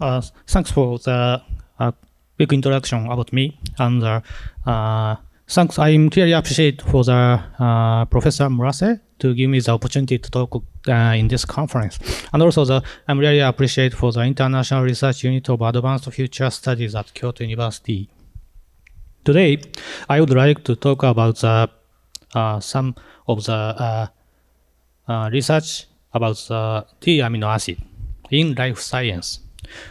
Uh, thanks for the uh, quick introduction about me. And uh, uh, thanks, I am really appreciate for the uh, Professor Murase to give me the opportunity to talk uh, in this conference. And also, the, I'm really appreciate for the International Research Unit of Advanced Future Studies at Kyoto University. Today, I would like to talk about the, some of the research about the D amino acid in life science.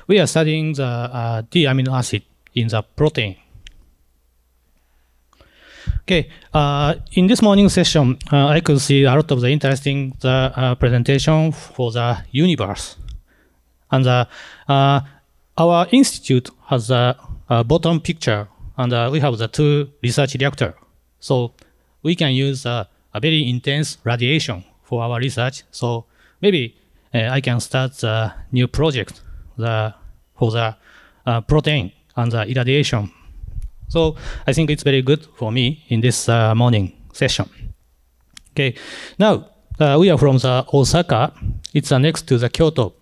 We are studying the uh, D amino acid in the protein. Okay, uh, in this morning session, uh, I could see a lot of the interesting the, uh, presentation for the universe. And uh, uh, our institute has a, a bottom picture, and we have the two research reactor. So we can use a very intense radiation for our research. So maybe I can start a new project the, for the protein and the irradiation so I think it's very good for me in this uh, morning session. Okay, now uh, we are from the Osaka. It's uh, next to the Kyoto,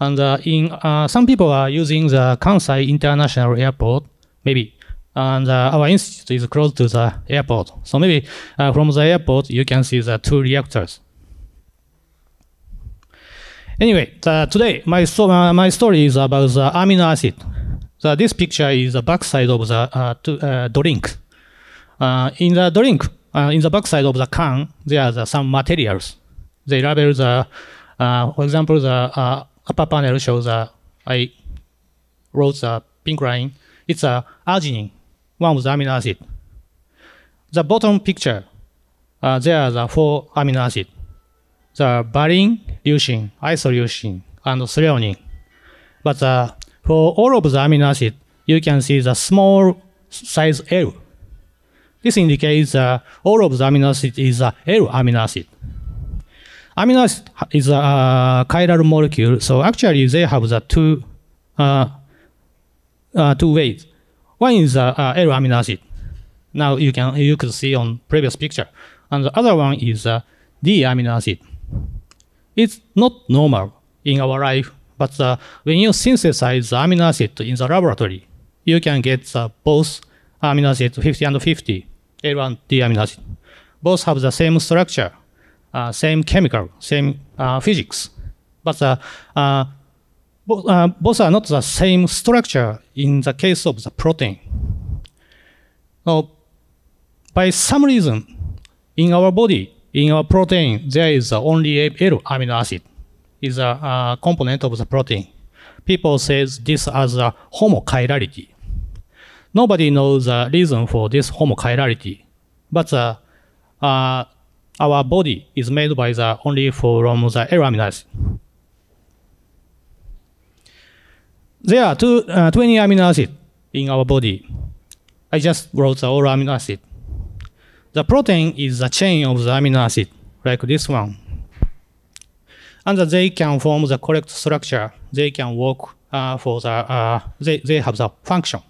and uh, in uh, some people are using the Kansai International Airport, maybe, and uh, our institute is close to the airport. So maybe from the airport you can see the two reactors. Anyway, today my, so, my story is about the amino acid. So this picture is the backside of the uh, to, uh, drink. Uh, in the drink, uh, in the backside of the can, there are some materials. They label the, uh, for example, the uh, upper panel shows uh, I wrote the pink line. It's a arginine, one of the amino acid. The bottom picture, there are the four amino acid. The valine, leucine, isoleucine, and threonine. But for all of the amino acid, you can see the small size L. This indicates that all of the amino acid is a L amino acid. Amino acid is a chiral molecule, so actually they have the two uh, uh, two ways. One is a uh, L amino acid. Now you can you could see on previous picture, and the other one is D amino acid. It's not normal in our life but uh, when you synthesize the amino acid in the laboratory, you can get uh, both amino acid 50 and 50, L1 D amino acid. Both have the same structure, uh, same chemical, same uh, physics. But uh, uh, bo both are not the same structure in the case of the protein. So, by some reason, in our body, in our protein, there is only L amino acid is a, a component of the protein. People say this as a homochirality. Nobody knows the reason for this homochirality, but uh, uh, our body is made by the only from the L amino acid. There are two, uh, 20 amino acids in our body. I just wrote the all amino acid. The protein is a chain of the amino acid, like this one and they can form the correct structure. They can work uh, for the, uh, they, they have the function.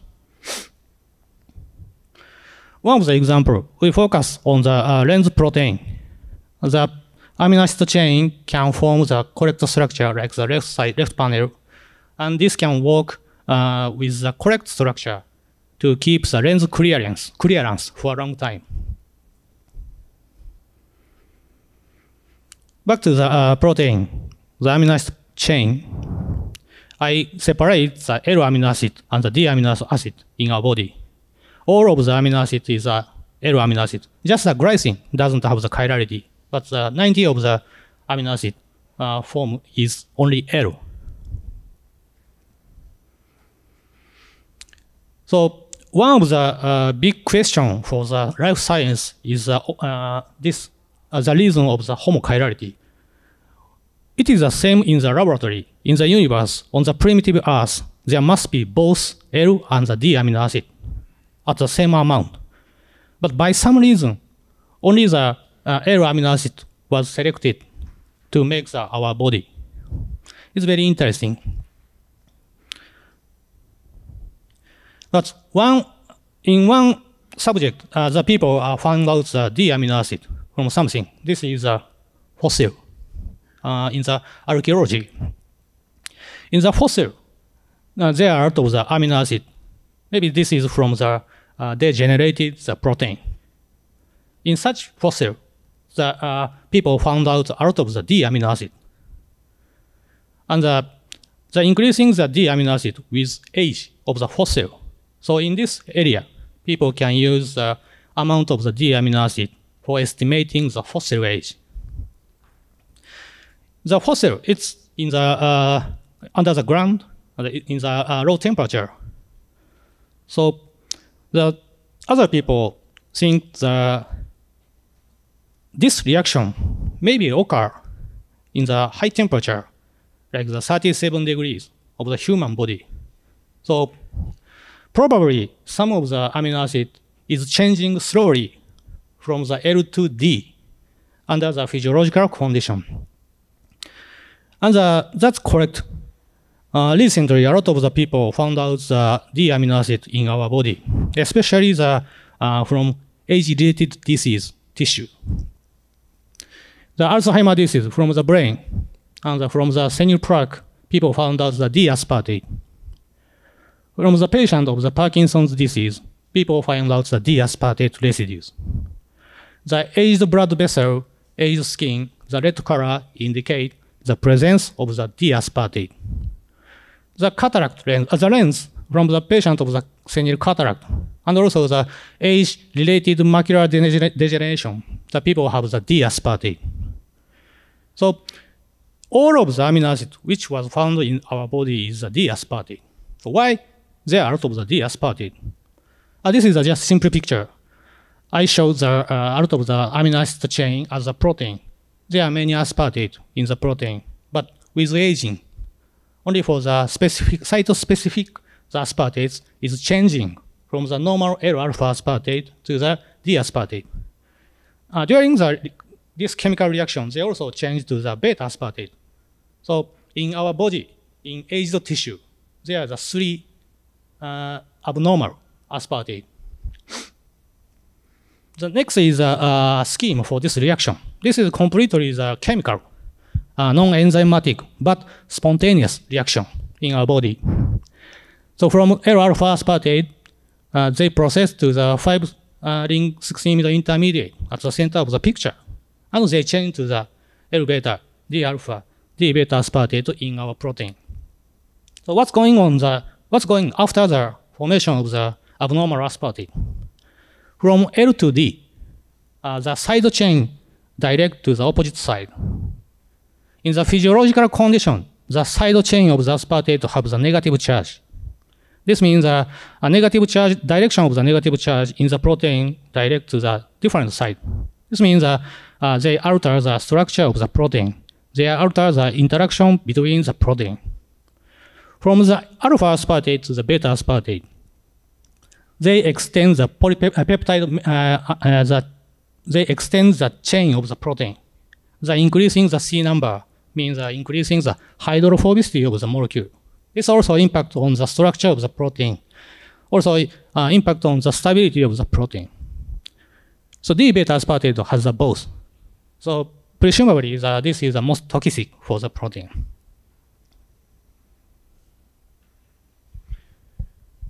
One of the example, we focus on the uh, lens protein. The amino acid chain can form the correct structure like the left side, left panel, and this can work uh, with the correct structure to keep the lens clearance, clearance for a long time. Back to the uh, protein, the amino acid chain. I separate the L amino acid and the D amino acid in our body. All of the amino acid is a L amino acid. Just the glycine doesn't have the chirality, but the 90 of the amino acid uh, form is only L. So one of the uh, big question for the life science is uh, uh this uh, the reason of the homochirality. It is the same in the laboratory. In the universe, on the primitive Earth, there must be both L and the D amino acid at the same amount. But by some reason, only the uh, L amino acid was selected to make the, our body. It's very interesting. But one, in one subject, uh, the people uh, found out the D amino acid from something. This is a fossil uh, in the archaeology. In the fossil, uh, they are of the amino acid. Maybe this is from the uh, they generated the protein. In such fossil, the uh, people found out out of the D amino acid. And the, the increasing the D amino acid with age of the fossil. So in this area, people can use the amount of the D amino acid for estimating the fossil age. The fossil, it's in the uh, under the ground, in the uh, low temperature. So the other people think the this reaction maybe occur in the high temperature, like the 37 degrees of the human body. So probably some of the amino acid is changing slowly from the L to D under the physiological condition. And uh, that's correct. Uh, recently, a lot of the people found out the D amino acid in our body, especially the, uh, from age-related disease tissue. The Alzheimer disease from the brain and from the senile plaque, people found out the D-aspartate. From the patient of the Parkinson's disease, people find out the D-aspartate residues. The aged blood vessel, aged skin, the red color indicate the presence of the D-aspartate. The cataract lens, uh, the lens from the patient of the senile cataract, and also the age-related macular degeneration, the people have the D-aspartate. So all of the amino acid which was found in our body is the D-aspartate. So why they are out of the D-aspartate? Uh, this is a just simple picture. I showed the uh, out of the amino acid chain as a protein. There are many aspartate in the protein, but with aging, only for the specific site-specific the aspartate is changing from the normal L-alpha aspartate to the D-aspartate. Uh, during the this chemical reaction, they also change to the beta aspartate. So in our body, in aged tissue, there are the three uh, abnormal aspartate. The next is a, a, scheme for this reaction. This is completely the chemical, uh, non-enzymatic, but spontaneous reaction in our body. So from L-alpha aspartate, uh, they process to the 5 uh, ring succinimide intermediate at the center of the picture and they change to the L beta, D alpha, D beta aspartate in our protein. So what's going on the what's going after the formation of the abnormal aspartate? From L to D, uh, the side chain direct to the opposite side. In the physiological condition, the side chain of the aspartate have the negative charge. This means a negative charge direction of the negative charge in the protein direct to the different side. This means uh, they alter the structure of the protein. They alter the interaction between the protein. From the alpha aspartate to the beta aspartate, they extend the polypeptide, uh, uh, the, they extend the chain of the protein. The increasing the C number means uh, increasing the hydrophobicity of the molecule. This also impact on the structure of the protein. Also uh, impact on the stability of the protein. So D beta aspartate has the both. So presumably the, this is the most toxic for the protein.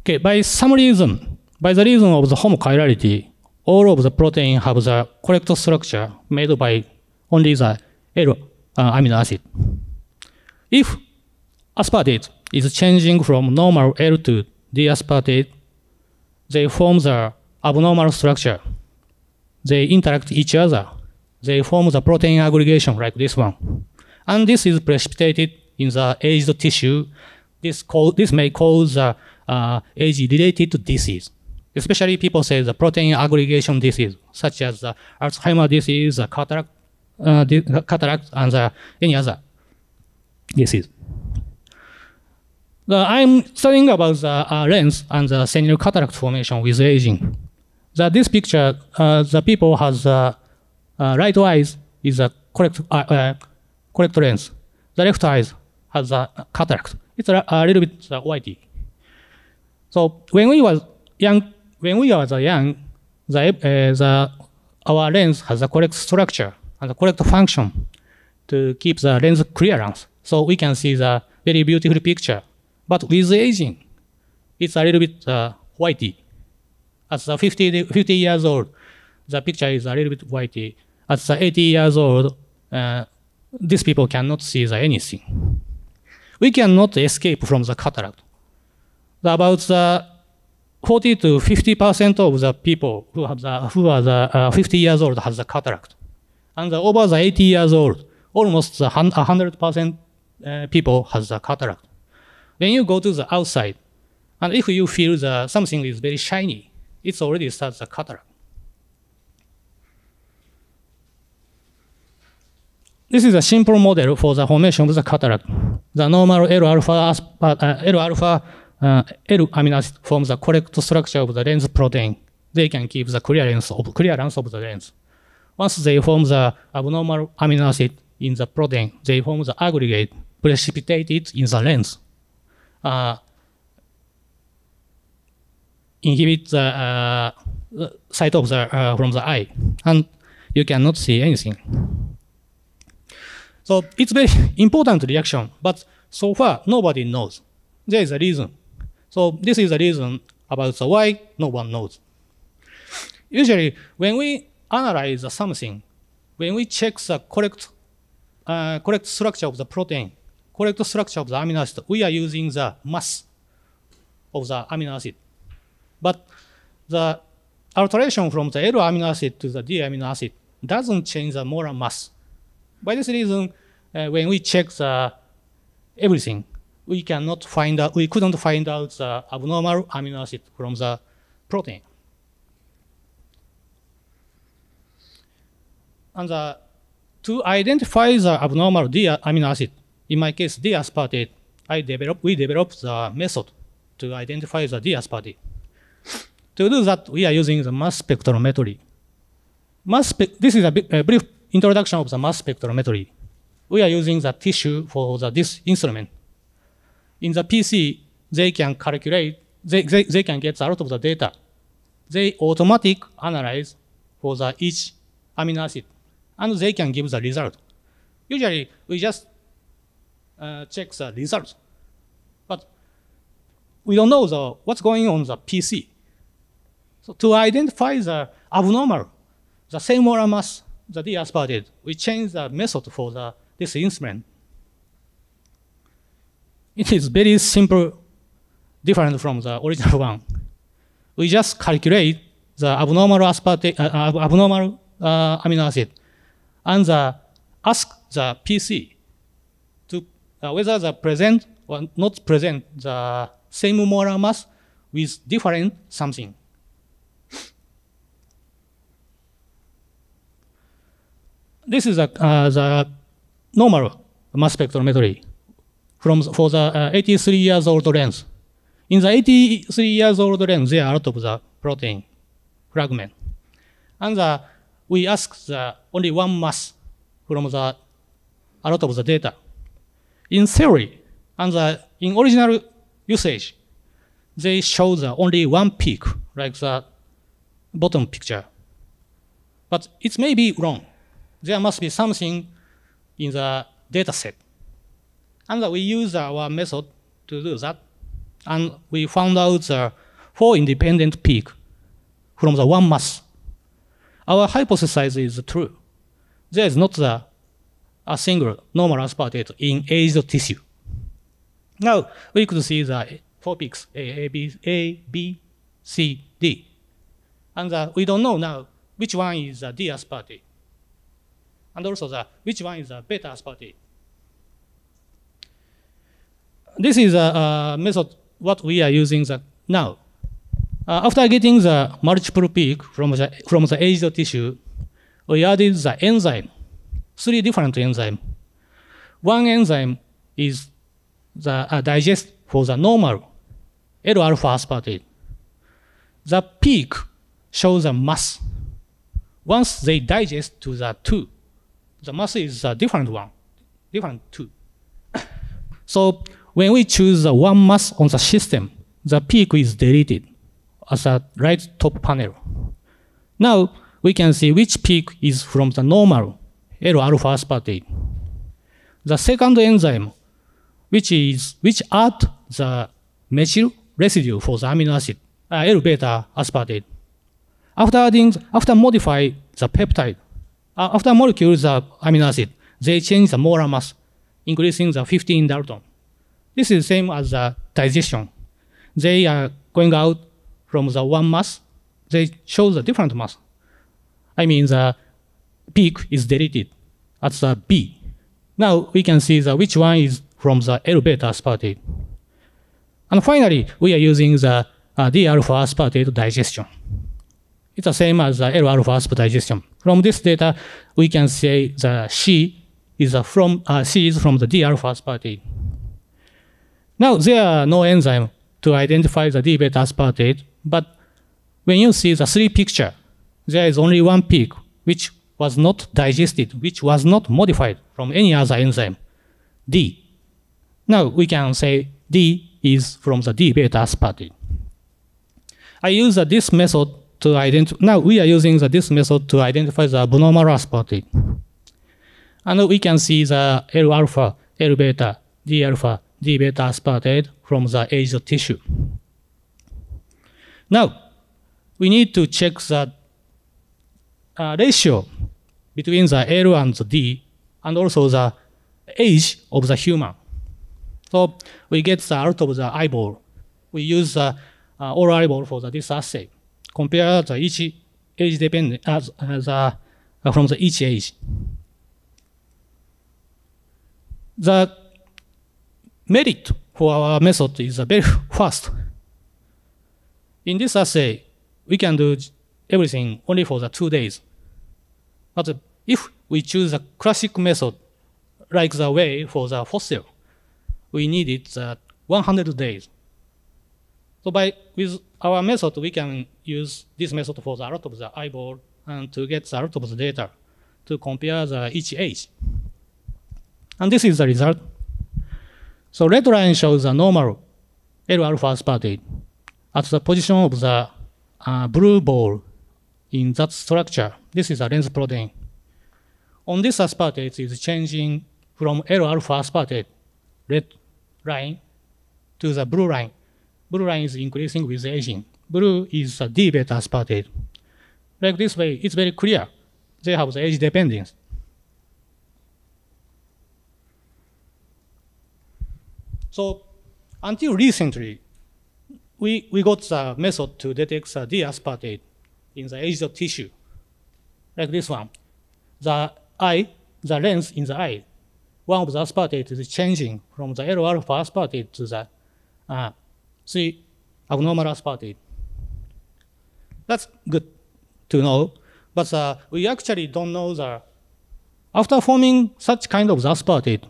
Okay, by some reason, by the reason of the homochirality, all of the protein have the correct structure made by only the L uh, amino acid. If aspartate is changing from normal L to D aspartate, they form the abnormal structure. They interact each other they form the protein aggregation like this one. And this is precipitated in the aged tissue. This, this may cause uh, uh, age-related disease. Especially people say the protein aggregation disease, such as the Alzheimer disease, the cataract, uh, the cataract and the, any other disease. The, I'm studying about the uh, lens and the senile cataract formation with aging. The, this picture, uh, the people has uh, uh, right eyes is a correct, uh, uh, correct lens. The left eyes has a cataract. It's a, a little bit whitey. So when we was young, when we was young, the, uh, the, our lens has a correct structure and a correct function to keep the lens clearance. So we can see the very beautiful picture. But with aging, it's a little bit uh, whitey. At the 50, 50 years old, the picture is a little bit whitey. At the 80 years old, uh, these people cannot see the anything. We cannot escape from the cataract. About the 40 to 50 percent of the people who have the, who are the uh, 50 years old has the cataract, and the, over the 80 years old, almost the 100 percent uh, people has the cataract. When you go to the outside, and if you feel that something is very shiny, it's already starts the cataract. This is a simple model for the formation of the cataract. The normal L alpha, uh, L alpha uh, L amino forms the correct structure of the lens protein. They can keep the clearance of clearance of the lens. Once they form the abnormal amino acid in the protein, they form the aggregate precipitated in the lens. Uh, inhibit the uh, sight of the uh, from the eye, and you cannot see anything. So it's very important reaction, but so far nobody knows. There is a reason. So this is the reason about the why no one knows. Usually, when we analyze something, when we check the correct, uh, correct structure of the protein, correct structure of the amino acid, we are using the mass of the amino acid. But the alteration from the L amino acid to the D amino acid doesn't change the molar mass. By this reason, uh, when we check the everything, we cannot find out, we couldn't find out the abnormal amino acid from the protein. And the, to identify the abnormal D amino acid, in my case D aspartate, I develop, we developed the method to identify the D aspartate. To do that, we are using the mass spectrometry. Mass this is a, a, brief introduction of the mass spectrometry. We are using the tissue for the, this instrument. In the PC, they can calculate, they, they, they can get a lot of the data. They automatic analyze for the each amino acid, and they can give the result. Usually, we just uh, check the result, but we don't know the, what's going on the PC. So to identify the abnormal, the same molar mass, the D aspartate, we change the method for the, this instrument. It is very simple, different from the original one. We just calculate the abnormal aspartate, uh, abnormal uh, amino acid, and the, ask the PC to uh, whether the present or not present the same molar mass with different something. this is a, uh, the normal mass spectrometry from, for the uh, 83 years old lens. In the 83 years old lens, there are a lot of the protein fragment. And the, we ask the only one mass from the, a lot of the data. In theory, and the, in original usage, they show the only one peak, like the bottom picture. But it may be wrong there must be something in the data set. And we use our method to do that. And we found out the four independent peak from the one mass. Our hypothesis is true. There is not the, a single normal aspartate in aged tissue. Now, we could see the four peaks, A, A, B, A, B, C, D. And uh, we don't know now which one is the D aspartate and also the which one is the beta aspartate. This is a, a method what we are using the, now. Uh, after getting the multiple peak from the, from the aged tissue, we added the enzyme, three different enzymes. One enzyme is the uh, digest for the normal L-alpha aspartate. The peak shows the mass. Once they digest to the 2, the mass is a different one, different two. so when we choose the one mass on the system, the peak is deleted as a right top panel. Now we can see which peak is from the normal L-alpha aspartate. The second enzyme, which is which add the methyl residue for the amino acid, uh, L-beta aspartate. After adding, after modify the peptide, uh, after molecule the amino acid, they change the molar mass, increasing the 15 Dalton. This is the same as the digestion. They are going out from the one mass, they show the different mass. I mean the peak is deleted at the B. Now we can see the which one is from the L-beta aspartate. And finally, we are using the uh, D-alpha aspartate digestion. It's the same as the L-alpha aspartate digestion. From this data, we can say the C is from uh, C is from the D-alpha aspartate. Now there are no enzyme to identify the D-beta aspartate, but when you see the three picture, there is only one peak which was not digested, which was not modified from any other enzyme, D. Now we can say D is from the D beta aspartate. I use this method to identify, now we are using the, this method to identify the abnormal aspartate. And we can see the L alpha, L D beta aspartate from the aged tissue. Now, we need to check the uh, ratio between the L and the D and also the age of the human. So we get the out of the eyeball. We use the uh, oral eyeball for the, this assay. Compare the each age dependent as, as uh, from the each age. The merit for our method is a very fast. In this assay, we can do everything only for the two days. But if we choose a classic method, like the way for the fossil, we needed the uh, 100 days. So by with our method, we can use this method for the lot of the eyeball and to get the lot of the data to compare the each age. And this is the result. So red line shows the normal L-alpha aspartate at the position of the uh, blue ball in that structure. This is a lens protein. On this aspartate is changing from L-alpha aspartate, red line, to the blue line. Blue line is increasing with aging. Blue is a D-beta aspartate. Like this way, it's very clear. They have the age dependence. So until recently, we, we got the method to detect the D-aspartate in the aged tissue, like this one. The eye, the lens in the eye, one of the aspartate is changing from the L-alpha aspartate to the uh, C abnormal aspartate. That's good to know, but uh, we actually don't know the, after forming such kind of aspartate,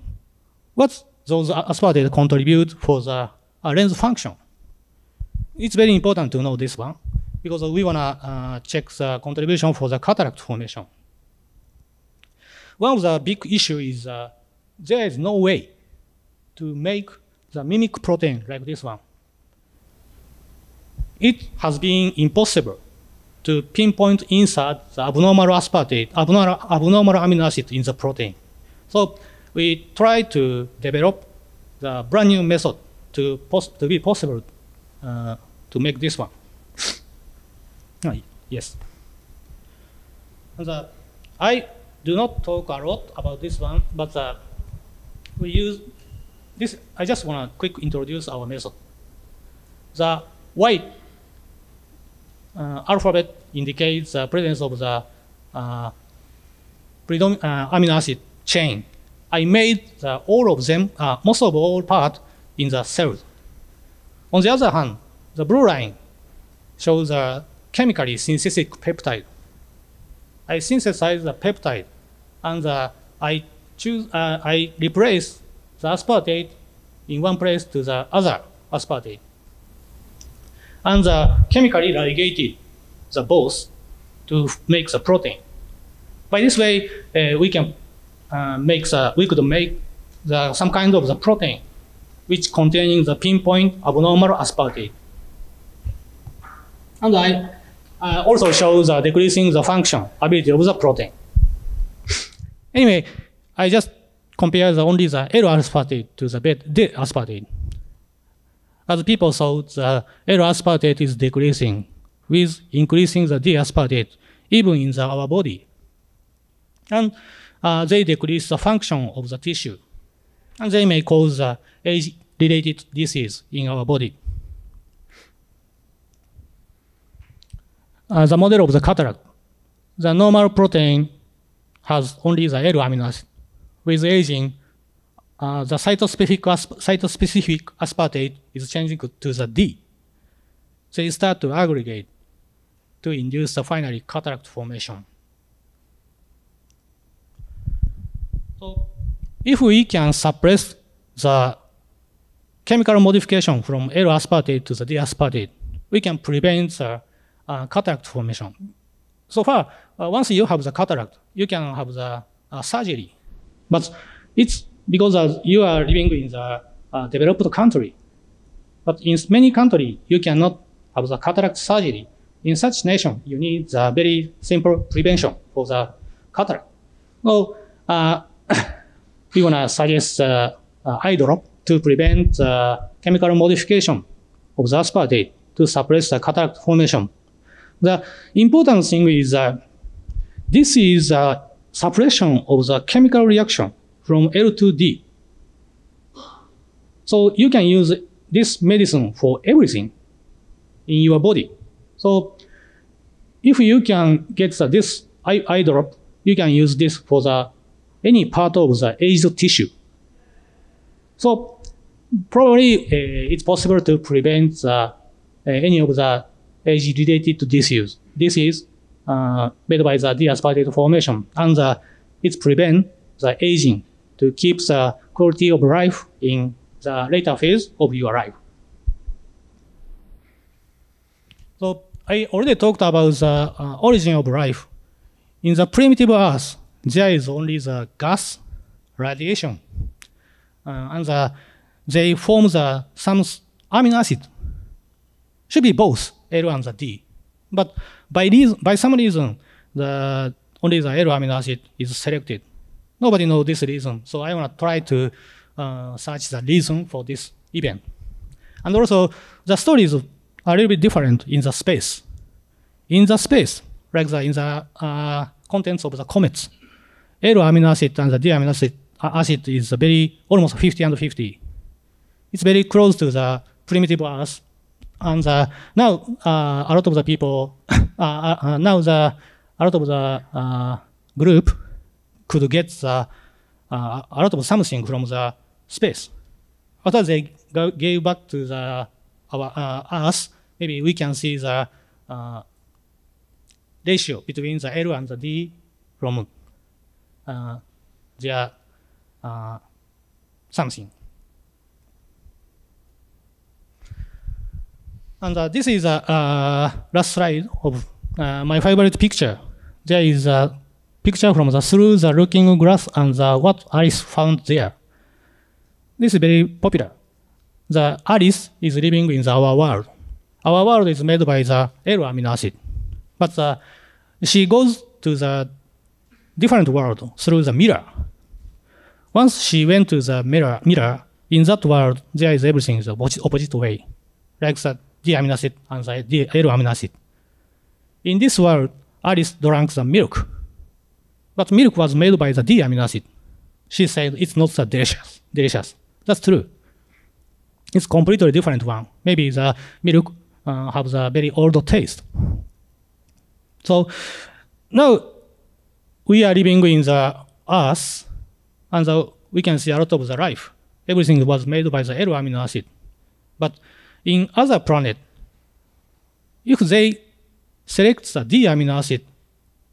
what those aspartate contribute for the uh, lens function. It's very important to know this one because we want to uh, check the contribution for the cataract formation. One of the big issue is uh, there is no way to make the mimic protein like this one. It has been impossible to pinpoint insert the abnormal aspartate, abnormal, abnormal amino acid in the protein. So we try to develop the brand new method to, to be possible uh, to make this one. oh, yes. Uh, I do not talk a lot about this one, but uh, we use this. I just want to quick introduce our method. The white uh, alphabet indicates the presence of the uh, uh, amino acid chain. I made the, all of them, uh, most of all part in the cells. On the other hand, the blue line shows a chemically synthetic peptide. I synthesize the peptide, and uh, I choose, uh, I replace the aspartate in one place to the other aspartate, and uh, chemically ligated the both to make the protein. By this way, uh, we can uh, make the, we could make the, some kind of the protein which containing the pinpoint abnormal aspartate. And I uh, also show the decreasing the function ability of the protein. anyway, I just compare the only the L aspartate to the D aspartate. as people thought the L-aspartate is decreasing with increasing the D-aspartate even in the, our body. And uh, they decrease the function of the tissue. And they may cause uh, age-related disease in our body. Uh, the model of the cataract. The normal protein has only the L amino acid. With aging, uh, the site-specific, site-specific aspartate is changing to the D. They start to aggregate to induce the finally cataract formation. So if we can suppress the chemical modification from L-aspartate to the D-aspartate, we can prevent the uh, cataract formation. So far, uh, once you have the cataract, you can have the uh, surgery. But it's because you are living in the uh, developed country. But in many countries, you cannot have the cataract surgery. In such nation, you need the very simple prevention for the cataract. So we want to suggest uh, uh, eye drop to prevent the chemical modification of the aspartate to suppress the cataract formation. The important thing is that this is a suppression of the chemical reaction from L to D. So you can use this medicine for everything in your body. So if you can get this eye drop, you can use this for the any part of the aged tissue. So probably uh, it's possible to prevent uh, any of the age-related disease. This is uh, made by the D-aspartate formation, and the, it prevent the aging to keep the quality of life in the later phase of your life. So I already talked about the uh, origin of life. In the primitive Earth, there is only the gas radiation. Uh, and the, they form the, some amino acid. Should be both L and the D. But by, reason, by some reason, the, only the L amino acid is selected. Nobody knows this reason, so I want to try to uh, search the reason for this event. And also, the story is a little bit different in the space. In the space, like the, in the uh, contents of the comets, L amino acid and the D amino acid, uh, acid is very almost 50 and 50. It's very close to the primitive Earth. And uh, now uh, a lot of the people, uh, uh, now the a lot of the uh, group could get the, a lot of something from the space. After they go, gave back to the our Earth, maybe we can see the ratio between the L and the D from uh, uh, something. And this is a uh, last slide of uh, my favorite picture. There is a picture from the through the looking glass and the what Alice found there. This is very popular. The Alice is living in the, our world. Our world is made by the L amino acid. But uh, she goes to the different world through the mirror. Once she went to the mirror, mirror in that world, there is everything the opposite way, like the D amino acid and the L amino acid. In this world, Alice drank the milk, but milk was made by the D amino acid. She said it's not so delicious. Delicious. That's true. It's completely different one. Maybe the milk uh, has a very old taste. So now we are living in the Earth, and the, we can see a lot of the life. Everything was made by the L amino acid. But in other planet, if they select the D amino acid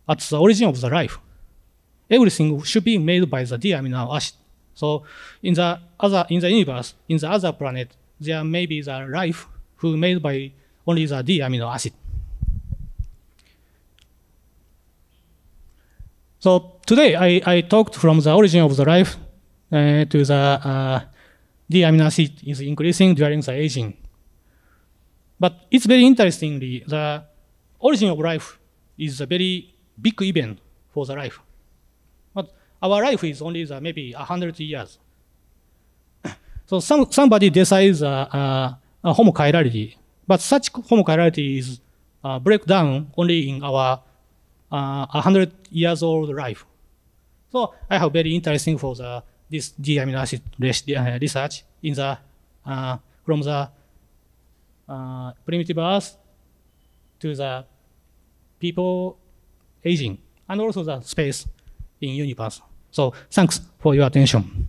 at the origin of the life, everything should be made by the D amino acid. So in the other in the universe, in the other planet, there may be the life who made by only the D amino acid. So today I, I talked from the origin of the life uh, to the uh, D amino acid is increasing during the aging. But it's very interestingly, the origin of life is a very big event for the life. But our life is only the, maybe 100 years. so some, somebody decides uh, uh, uh, homochirality. But such homochirality is uh, break down only in our uh, 100 years old life. So I have very interesting for the this D amino acid uh, research in the uh, from the uh, primitive Earth to the people aging and also the space in universe. So thanks for your attention.